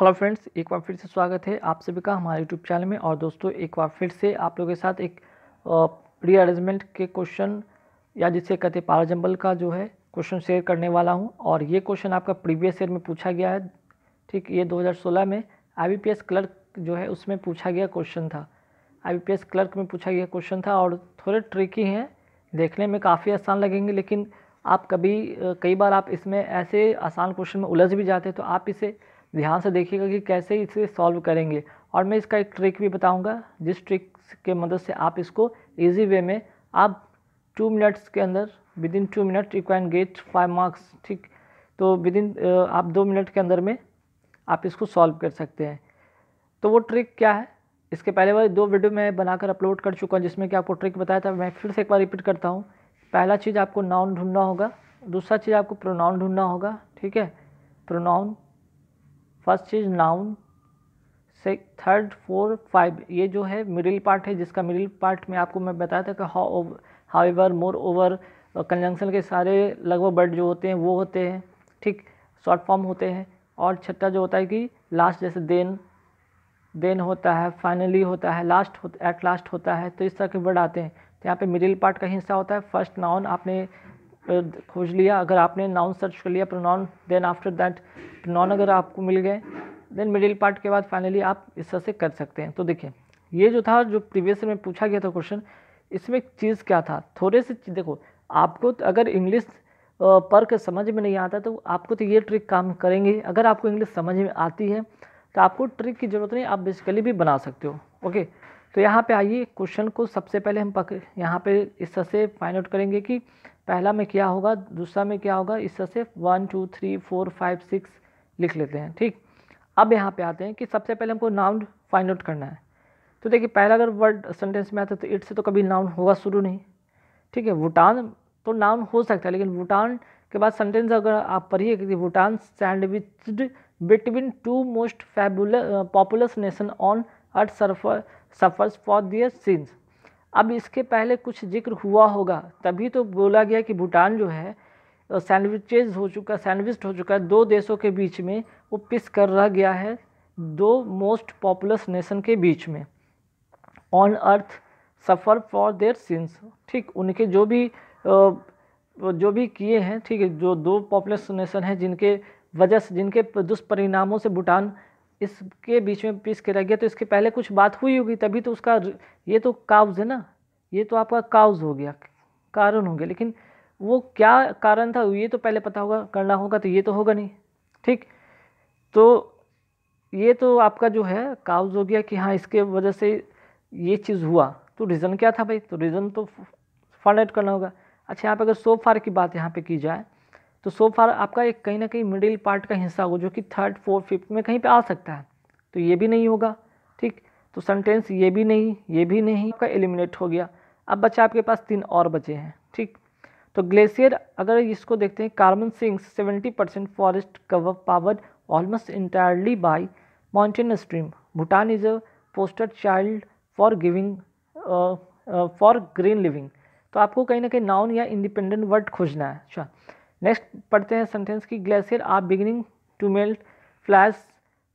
Hello friends, एक बार फिर से स्वागत है आप सभी का हमारे यूट्यूब चैनल में। और दोस्तों, एक बार फिर से आप लोगों के साथ एक रीअरेंजमेंट के क्वेश्चन या जिसे कहते हैं पाराजम्बल का जो है क्वेश्चन शेयर करने वाला हूँ। और ये क्वेश्चन आपका प्रीवियस ईयर में पूछा गया है। ठीक, ये 2016 में आई क्लर्क जो है, उसमें पूछा गया क्वेश्चन था। आई क्लर्क में पूछा गया क्वेश्चन था और थोड़े ट्रिकी हैं, देखने में काफ़ी आसान लगेंगे, लेकिन आप कभी कई बार आप इसमें ऐसे आसान क्वेश्चन में उलझ भी जाते तो आप इसे ध्यान से देखिएगा कि कैसे इसे सॉल्व करेंगे। और मैं इसका एक ट्रिक भी बताऊँगा, जिस ट्रिक के मदद से आप इसको इजी वे में आप टू मिनट्स के अंदर within two minute you can get five marks ठीक? तो विद इन आप दो मिनट के अंदर में आप इसको सॉल्व कर सकते हैं। तो वो ट्रिक क्या है? इसके पहले वाले दो वीडियो मैं बनाकर अपलोड कर चुका हूँ, जिसमें कि आपको ट्रिक बताया था। मैं फिर से एक बार रिपीट करता हूँ। पहला चीज़ आपको नाउन ढूंढना होगा, दूसरा चीज़ आपको प्रोनाउन ढूंढना होगा, ठीक है? प्रोनाउन फ़र्स्ट चीज़ नाउन, से थर्ड, फोर, फाइव, ये जो है मिडिल पार्ट है, जिसका मिडिल पार्ट में आपको मैं बताया था कि how however moreover conjunction के सारे लगभग वर्ड जो होते हैं, वो होते हैं, ठीक शॉर्ट फॉर्म होते हैं, और छठा जो होता है कि लास्ट जैसे देन देन होता है फाइनली होता है लास्ट एट लास्ट होता है तो इस तरह के वर्ड आते हैं। तो यहाँ पे मिडिल पार्ट का हिस्सा होता है फ़र्स्ट नाउन आपने खोज लिया, अगर आपने नाउन सर्च कर लिया pronoun then after that pronoun अगर आपको मिल गए देन मिडिल पार्ट के बाद फाइनली आप इस तरह से कर सकते हैं। तो देखिए, ये जो था, जो प्रीवियस में पूछा गया था क्वेश्चन इसमें चीज़ क्या था? थोड़े से देखो, आपको तो अगर इंग्लिश पर के समझ में नहीं आता तो आपको तो ये ट्रिक काम करेंगे। अगर आपको इंग्लिश समझ में आती है तो आपको ट्रिक की ज़रूरत नहीं, आप बेसिकली भी बना सकते हो। ओके तो यहाँ पे आइए क्वेश्चन को सबसे पहले हम पक, यहाँ पे इस तरह से फाइंड आउट करेंगे कि पहला में क्या होगा, दूसरा में क्या होगा इस तरह से one, two, three, four, five, six लिख लेते हैं, ठीक? अब यहाँ पे आते हैं कि सबसे पहले हमको नाउन फाइंड आउट करना है। तो देखिए, पहला अगर वर्ड सेंटेंस में आता है तो इट से तो कभी नाउन होगा शुरू नहीं, ठीक है? भूटान तो नाउन हो सकता है, लेकिन भूटान के बाद सेंटेंस अगर आप पढ़िए कि Bhutan sandwiched between two most fabular populous nation on earth suffer suffers for their sins अब इसके पहले कुछ ज़िक्र हुआ होगा। तभी तो बोला गया कि भूटान जो है सैंडविचेज हो चुका सैंडविच हो चुका है। दो देशों के बीच में वो पिस कर रह गया है, दो मोस्ट पॉपुलस नेशन के बीच में। On earth, suffer for their sins. ठीक, उनके जो भी जो भी किए हैं, ठीक है, जो दो पॉपुलस नेशन हैं जिनके वजह से, जिनके दुष्परिणामों से भूटान इसके बीच में पीस के रह गया तो इसके पहले कुछ बात हुई होगी, तभी तो उसका ये तो काउज है ना? ये तो आपका काउज हो गया, कारण हो गया। लेकिन वो क्या कारण था, ये तो पहले पता होगा, करना होगा तो ये तो होगा नहीं, ठीक? तो ये तो आपका जो है काउज हो गया कि हाँ इसके वजह से ये चीज़ हुआ। तो रीज़न क्या था भाई? तो रीज़न तो फाइंड आउट करना होगा। अच्छा यहाँ पे अगर सो फार की बात यहाँ पे की जाए तो सो फार आपका एक कहीं ना कहीं मिडिल पार्ट का हिस्सा हो जो कि थर्ड फोर्थ फिफ्थ में कहीं पे आ सकता है। तो ये भी नहीं होगा, ठीक? तो सेंटेंस ये भी नहीं, ये भी नहीं, आपका एलिमिनेट हो गया। अब बच्चा आपके पास तीन और बचे हैं, ठीक? तो ग्लेशियर अगर इसको देखते हैं carbon sinks seventy percent forest cover powered almost entirely by mountain stream Bhutan is a poster child for giving for green living तो आपको कहीं ना कहीं नाउन या इंडिपेंडेंट वर्ड खोजना है। अच्छा नेक्स्ट पढ़ते हैं सेंटेंस की glacier are beginning to melt, flash,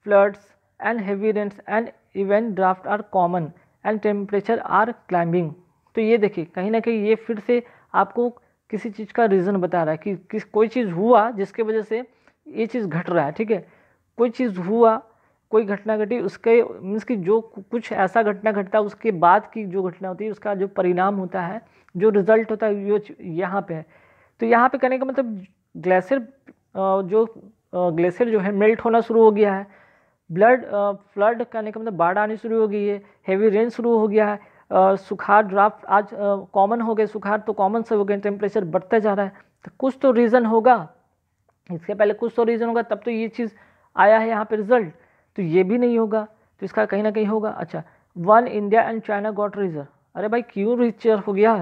floods, and heavy rains and event drought are common, and temperature are climbing. तो ये देखिए, कहीं ना कहीं ये फिर से आपको किसी चीज़ का रीज़न बता रहा है कि किस, कोई चीज़ हुआ जिसके वजह से ये चीज़ घट रहा है, ठीक है? कोई चीज़ हुआ, कोई घटना घटी, उसके मीन्स कि जो कुछ ऐसा घटना घटता है उसके बाद की जो घटना होती है, उसका जो परिणाम होता है, जो रिज़ल्ट होता है, वो यहाँ पे है। तो यहाँ पे कहने का मतलब ग्लेशियर जो ग्लेशियर जो है, मेल्ट होना शुरू हो गया है। ब्लड फ्लड कहने का मतलब बाढ़ आनी शुरू हो गई है। हेवी रेन शुरू हो गया है। सुखार, ड्राफ्ट आज कॉमन हो गए। सुखार तो कॉमन से हो गए, टेम्परेचर बढ़ता जा रहा है। तो कुछ तो रीज़न होगा। इसके पहले कुछ तो रीज़न होगा, तब तो ये चीज़ आया है यहाँ पे रिज़ल्ट। तो ये भी नहीं होगा। तो इसका कहीं ना कहीं होगा। अच्छा one India and China got richer अरे भाई, क्यों रिचर हो गया?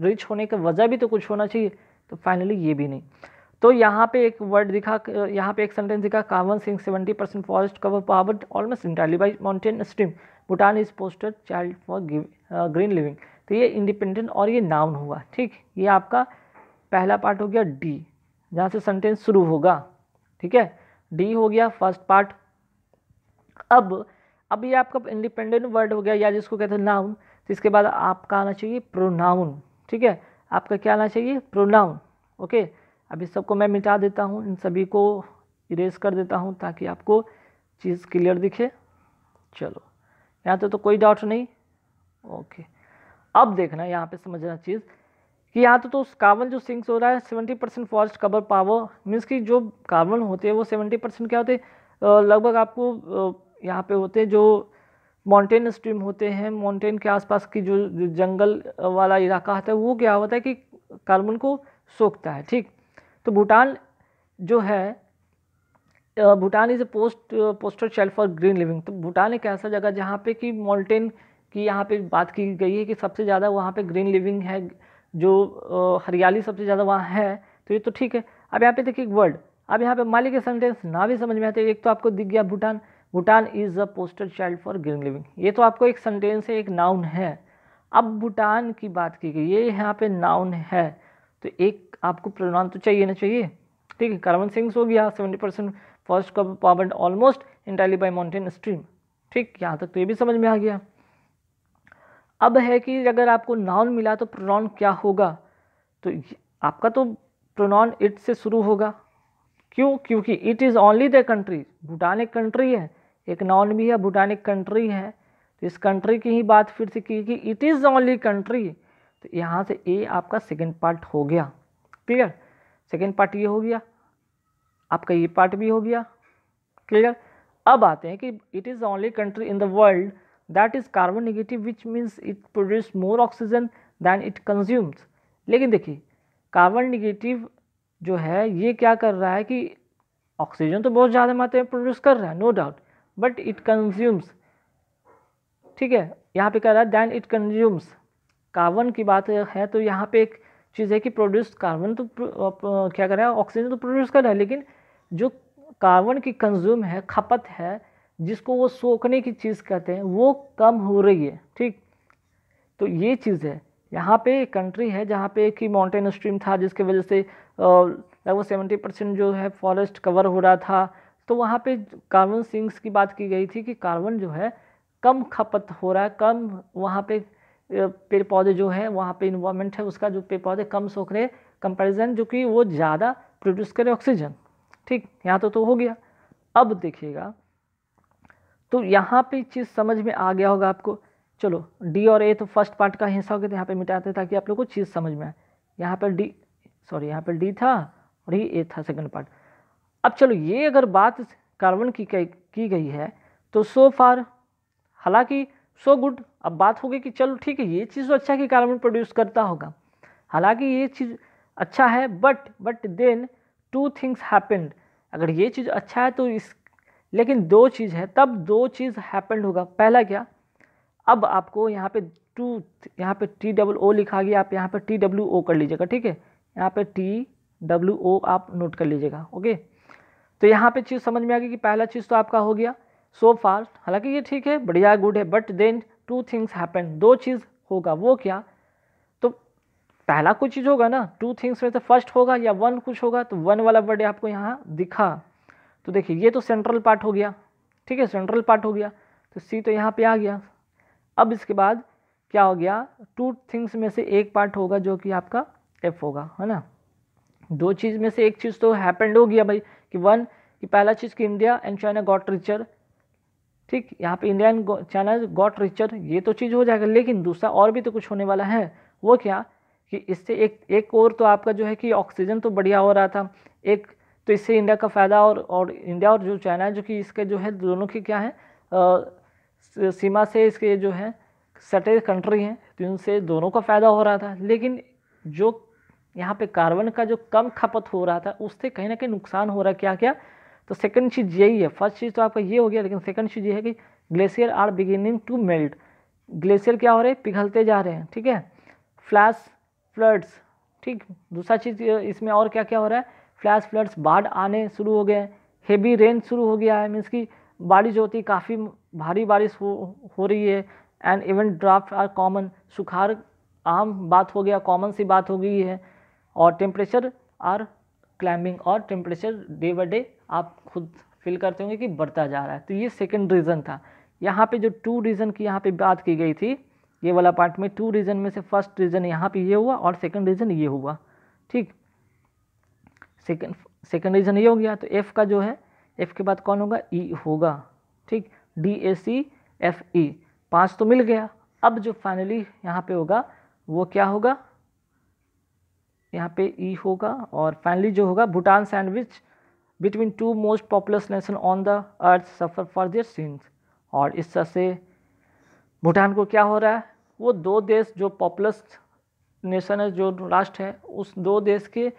रिच होने का वजह भी तो कुछ होना चाहिए। तो फाइनली ये भी नहीं। तो यहाँ पे एक वर्ड दिखा, यहाँ पे एक सेंटेंस दिखा carbon sinks seventy percent forest cover powered almost entirely by mountain stream Bhutan is poster child for green living तो ये इंडिपेंडेंट और ये नाउन हुआ, ठीक? ये आपका पहला पार्ट हो गया डी जहाँ से सेंटेंस शुरू होगा, ठीक है? डी हो गया फ़र्स्ट पार्ट अब अब ये आपका इंडिपेंडेंट वर्ड हो गया, या जिसको कहते हैं नाउन तो इसके बाद आपका आना चाहिए प्रोनाउन ठीक है? आपका क्या आना चाहिए? प्रोनाउन ओके अब इस सबको मैं मिटा देता हूँ इन सभी को इरेज कर देता हूँ ताकि आपको चीज़ क्लियर दिखे। चलो यहाँ तो, तो कोई डाउट नहीं। ओके अब देखना यहाँ पे समझना चीज़ कि यहाँ तो, तो कार्बन जो सिंक्स हो रहा है seventy percent forest cover power means कि जो कार्बन होते हैं वो सेवेंटी परसेंट क्या होते हैं? लगभग आपको यहाँ पे होते हैं जो माउंटेन स्ट्रीम होते हैं माउंटेन के आसपास की जो, जंगल वाला इलाका होता है वो क्या होता है कि कार्बन को सोखता है ठीक? तो भूटान जो है Bhutan is a post poster child for green living तो भूटान एक ऐसा जगह जहाँ पे कि माउंटेन की यहाँ पे बात की गई है कि सबसे ज़्यादा वहाँ पे ग्रीन लिविंग है जो हरियाली सबसे ज़्यादा वहाँ है तो ये तो ठीक है। अब यहाँ पे देखिए एक वर्ड अब यहाँ पे मालिक के सेंटेंस ना भी समझ में आते एक तो आपको दिख गया Bhutan Bhutan is a poster child for green living ये तो आपको एक सेंटेंस है, एक नाउन है। अब भूटान की बात की गई, ये यहाँ पे नाउन है। तो एक आपको प्रोनाउन तो चाहिए ना चाहिए? ठीक है कार्बन सिंग्स हो गया seventy percent forest cover powered almost entirely by mountain stream ठीक, यहाँ तक तो ये भी समझ में आ गया। अब है कि अगर आपको नाउन मिला तो प्रोनाउन क्या होगा? तो आपका तो प्रोनाउन इट से शुरू होगा। क्यों? क्योंकि it is only the country Bhutan एक कंट्री है। एक नाउन भी है भूटान एक कंट्री है। तो इस कंट्री की ही बात फिर से की कि इट इज़ ओनली कंट्री तो यहाँ से ए आपका सेकेंड पार्ट हो गया। क्लियर सेकेंड पार्ट ये हो गया। आपका ये पार्ट भी हो गया। क्लियर अब आते हैं कि it is only country in the world that is carbon negative which means it produce more oxygen than it consumes लेकिन देखिए कार्बन निगेटिव जो है, ये क्या कर रहा है कि ऑक्सीजन तो बहुत ज़्यादा मात्रा में प्रोड्यूस कर रहा है no doubt but it consumes ठीक है, यहाँ पे कह रहा है दैन इट कंज्यूम्स कार्बन की बात है तो यहाँ पे एक चीज़ है कि प्रोड्यूस कार्बन तो क्या कर रहा है ऑक्सीजन तो प्रोड्यूस कर रहा है, लेकिन जो कार्बन की कंज्यूम है, खपत है, जिसको वो सोखने की चीज़ कहते हैं, वो कम हो रही है, ठीक? तो ये चीज़ है। यहाँ पे कंट्री है जहाँ पे कि माउंटेन स्ट्रीम था, जिसके वजह से लगभग सेवेंटी परसेंट जो है फॉरेस्ट कवर हो रहा था तो वहाँ पे कार्बन सिंक्स की बात की गई थी कि कार्बन जो है, कम खपत हो रहा है, कम वहाँ पे पेड़ पौधे जो है, वहाँ पे इन्वायरमेंट है, उसका जो पेड़ पौधे कम सोख रहे कंपेरिजन जो कि वो ज़्यादा प्रोड्यूस करे ऑक्सीजन ठीक, यहाँ तो तो हो गया। अब देखिएगा तो यहाँ पे चीज़ समझ में आ गया होगा आपको। चलो डी और ए तो फ़र्स्ट पार्ट का हिस्सा हो गया तो यहाँ पे मिटाते ताकि आप लोग को चीज़ समझ में आए। यहाँ पर डी सॉरी यहाँ पर डी था और ये ए था सेकंड पार्ट अब चलो ये अगर बात कार्बन की की गई है तो सो फार हालाँकि सो गुड अब बात होगी कि चलो ठीक है, ये चीज़ तो अच्छा कि कार्बन प्रोड्यूस करता होगा। हालाँकि ये चीज़ अच्छा है but but then two things happened अगर ये चीज़ अच्छा है तो इस, लेकिन दो चीज़ है, तब दो चीज़ हैपेंड होगा। पहला क्या? अब आपको यहाँ पे टू यहाँ पे टी डब्ल्यू ओ लिखा गया, आप यहाँ पे टी डब्ल्यू ओ कर लीजिएगा, ठीक है? यहाँ पे टी डब्ल्यू ओ आप नोट कर लीजिएगा ओके तो यहाँ पे चीज़ समझ में आ गई कि पहला चीज़ तो आपका हो गया। सो फास्ट हालाँकि ये ठीक है, बढ़िया गुड है but then two things happen दो चीज़ होगा, वो क्या? तो पहला कुछ चीज़ होगा ना टू थिंग्स में से फ़र्स्ट होगा या वन कुछ होगा तो वन वाला वर्ड आपको यहाँ दिखा। तो देखिए, ये तो सेंट्रल पार्ट हो गया, ठीक है सेंट्रल पार्ट हो गया। तो सी तो यहाँ पे आ गया। अब इसके बाद क्या हो गया? टू थिंग्स में से एक पार्ट होगा जो कि आपका एफ़ होगा, है ना? दो चीज़ में से एक चीज़ तो हैपेंड हो गया भाई, कि वन कि पहला चीज़ कि India and China got richer ठीक यहाँ पे India and China got richer ये तो चीज़ हो जाएगा लेकिन दूसरा और भी तो कुछ होने वाला है। वो क्या कि इससे एक एक और तो आपका जो है कि ऑक्सीजन तो बढ़िया हो रहा था। एक तो इससे इंडिया का फ़ायदा और और इंडिया और जो चाइना है जो कि इसके जो है दोनों की क्या है आ, सीमा से इसके जो है सटे कंट्री हैं तो इनसे दोनों का फ़ायदा हो रहा था। लेकिन जो यहाँ पे कार्बन का जो कम खपत हो रहा था उससे कहीं ना कहीं नुकसान हो रहा क्या क्या तो सेकंड चीज़ यही है। फ़र्स्ट चीज़ तो आपका ये हो गया, लेकिन सेकंड चीज़ ये है कि glacier are beginning to melt glacier क्या हो रहे हैं? पिघलते जा रहे हैं, ठीक है? फ्लैश फ्लड्स ठीक? दूसरा चीज़, इसमें और क्या क्या हो रहा है? फ्लैश फ्लड्स बाढ़ आने शुरू हो गए हैं। हेवी रेन शुरू हो गया है मीन्स की बारिश जो होती है, काफ़ी भारी बारिश हो हो रही है। And even drought are common सुखार आम बात हो गया कॉमन सी बात हो गई है। और टेम्परेचर आर क्लाइंबिंग और टेम्परेचर डे बाई डे आप खुद फील करते होंगे कि बढ़ता जा रहा है। तो ये सेकेंड रीज़न था। यहाँ पे जो टू रीज़न की यहाँ पे बात की गई थी, ये वाला पार्ट में टू रीज़न में से फ़र्स्ट रीज़न यहाँ पे ये हुआ और सेकंड रीज़न ये हुआ। ठीक? सेकंड सेकंड रीज़न ये हो गया। तो एफ़ का जो है एफ़ के बाद कौन होगा? ई e होगा। ठीक? डी ए सी एफ़ ई पाँच तो मिल गया। अब जो फाइनली यहाँ पे होगा, वो क्या होगा? यहाँ पे ई e होगा और फाइनली जो होगा, Bhutan sandwich between two most populous nation on the earth suffer for their sins और इस तरह से भूटान को क्या हो रहा है? वो दो देश जो पॉपुलस नेशन है, जो राष्ट्र है, उस दो देश के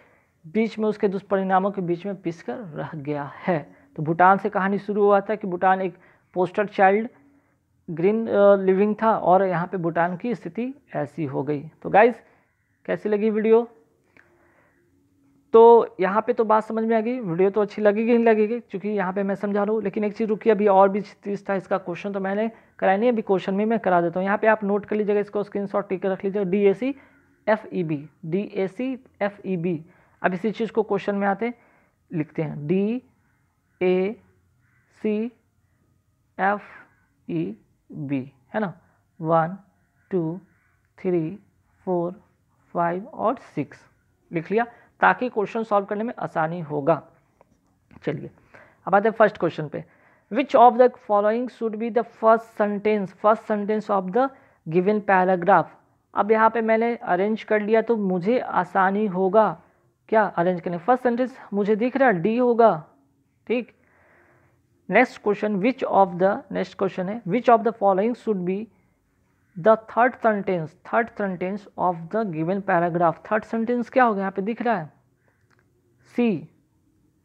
बीच में उसके दुष्परिणामों के बीच में पिस कर रह गया है। तो भूटान से कहानी शुरू हुआ था कि भूटान एक पोस्टर चाइल्ड ग्रीन लिविंग था और यहाँ पे भूटान की स्थिति ऐसी हो गई। तो गाइज़ कैसी लगी वीडियो? तो यहाँ पे तो बात समझ में आ गई, वीडियो तो अच्छी लगेगी नहीं लगेगी, क्योंकि यहाँ पे मैं समझा रहा हूँ। लेकिन एक चीज़ रुकी, अभी और भी चीज़ था इसका क्वेश्चन तो मैंने कराया नहीं, अभी क्वेश्चन में मैं करा देता हूँ। यहाँ पे आप नोट कर लीजिएगा, इसको स्क्रीन शॉट टिक रख लीजिएगा D A C F E B D A C F E B अब इसी चीज़ को क्वेश्चन में आते लिखते हैं D A C F E B है ना? One two three four five और सिक्स लिख लिया? ताकि क्वेश्चन सॉल्व करने में आसानी होगा। चलिए, अब आते हैं फ़र्स्ट क्वेश्चन पे। Which of the following should be the first sentence first sentence of the given paragraph अब यहाँ पे मैंने अरेंज कर लिया तो मुझे आसानी होगा। क्या अरेंज करने? फ़र्स्ट सेंटेंस मुझे दिख रहा डी होगा। ठीक? Next question which of the next question है which of the following should be the third sentence third sentence of the given paragraph third sentence क्या होगा यहाँ पे दिख रहा है। सी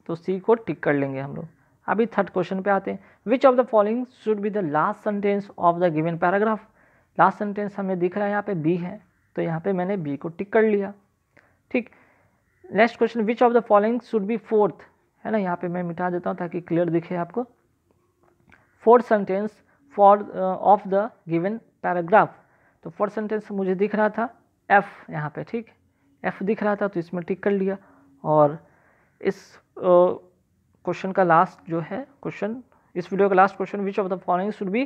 तो सी को टिक कर लेंगे हम लोग। अभी थर्ड क्वेश्चन पे आते हैं। Which of the following should be the last sentence of the given paragraph last sentence हमें दिख रहा है, यहाँ पे बी है। तो यहाँ पे मैंने बी को टिक कर लिया। ठीक। Next question which of the following should be fourth है ना? यहाँ पे मैं मिटा देता हूँ ताकि क्लियर दिखे आपको। Fourth sentence for of the given paragraph. तो फोर्थ सेंटेंस मुझे दिख रहा था एफ़ यहाँ पे, ठीक? एफ़ दिख रहा था तो इसमें टिक कर लिया। और इस क्वेश्चन का लास्ट जो है क्वेश्चन इस वीडियो का last question which of the following should be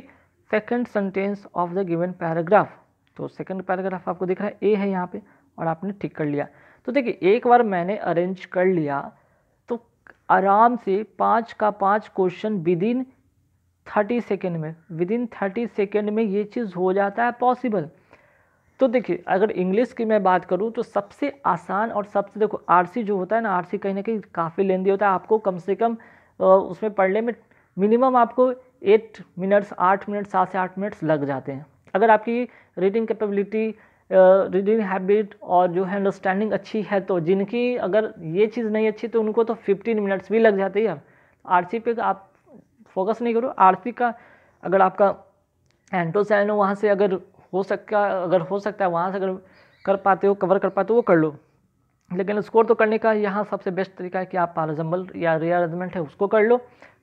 second sentence of the given paragraph तो सेकेंड पैराग्राफ आपको दिख रहा है ए है यहाँ पे, और आपने टिक कर लिया। तो देखिए, एक बार मैंने अरेंज कर लिया तो आराम से पाँच का पाँच question within thirty second में विद इन थर्टी सेकेंड में ये चीज़ हो जाता है पॉसिबल तो देखिए, अगर इंग्लिश की मैं बात करूँ तो सबसे आसान और सबसे देखो आरसी जो होता है ना आरसी कहीं ना कहीं काफ़ी लेंदी होता है। आपको कम से कम उसमें पढ़ने में मिनिमम आपको एट मिनट्स आठ मिनट सात से आठ मिनट्स लग जाते हैं। अगर आपकी रीडिंग कैपेबिलिटी रीडिंग हैबिट और जो है अंडरस्टैंडिंग अच्छी है तो जिनकी अगर ये चीज़ नहीं अच्छी तो उनको तो फिफ्टीन मिनट्स भी लग जाते हैं। आर पे आप फोकस नहीं करो। आरसी का अगर आपका एंटोसैन हो, वहाँ से अगर हो सकता, अगर हो सकता है, वहाँ से अगर कर पाते हो कवर कर पाते हो, वो कर लो। लेकिन स्कोर तो करने का यहाँ सबसे बेस्ट तरीका है कि आप पाराजम्बल या रीअरेंजमेंट है, उसको कर लो।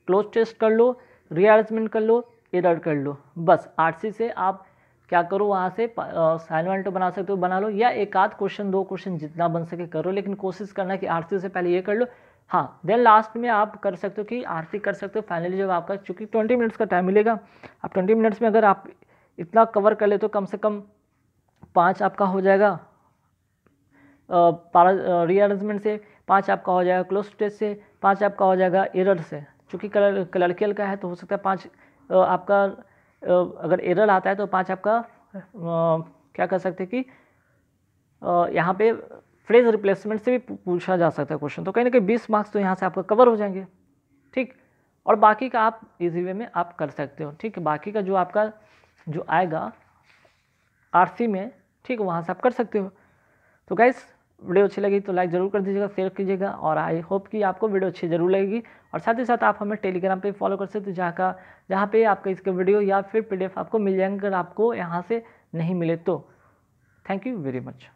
क्लोज टेस्ट कर लो रीअरेंजमेंट कर लो एरर कर लो। बस, आरसी से आप क्या करो, वहाँ से साइनमेंट बना सकते हो, बना लो। या एक आध क्वेश्चन दो क्वेश्चन जितना बन सके करो, लेकिन कोशिश करना कि आरती से पहले ये कर लो। हाँ देन लास्ट में आप कर सकते हो कि आरती कर सकते हो फाइनली जब आपका, चूँकि ट्वेंटी मिनट्स का टाइम मिलेगा, आप ट्वेंटी मिनट्स में अगर आप इतना कवर कर ले तो कम से कम पाँच आपका हो जाएगा। रीअरेंजमेंट से पाँच आपका हो जाएगा क्लोज टेस्ट से पाँच आपका हो जाएगा एरर से। चूँकि कलर क्लर्कियल का है तो हो सकता है पाँच आपका अगर एरर आता है तो पाँच आपका क्या कर सकते हैं कि यहाँ पे फ्रेज रिप्लेसमेंट से भी पूछा जा सकता है क्वेश्चन तो कहीं ना कहीं बीस मार्क्स तो यहाँ से आपका कवर हो जाएँगे। ठीक? और बाकी का आप इजी वे में आप कर सकते हो। ठीक? बाकी का जो आपका, जो आएगा आरसी में, ठीक? वहाँ से आप कर सकते हो। तो गाइस वीडियो अच्छी लगी तो लाइक ज़रूर कर दीजिएगा शेयर कीजिएगा और आई होप कि आपको वीडियो अच्छी ज़रूर लगेगी। और साथ ही साथ आप हमें टेलीग्राम पे फॉलो कर सकते हो, जहाँ का, जहाँ पे आपका इसके वीडियो या फिर पीडीएफ आपको मिल जाएँगे अगर आपको यहाँ से नहीं मिले तो। Thank you very much